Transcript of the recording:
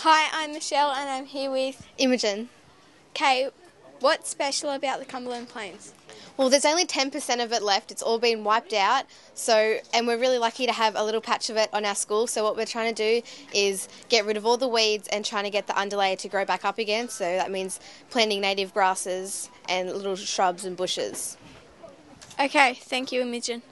Hi, I'm Michelle and I'm here with Imogen. Okay, What's special about the Cumberland Plains? Well, there's only 10% of it left. It's all been wiped out. So, and we're really lucky to have a little patch of it on our school. So, what we're trying to do is get rid of all the weeds and trying to get the underlayer to grow back up again. So, that means planting native grasses and little shrubs and bushes. Okay, thank you, Imogen.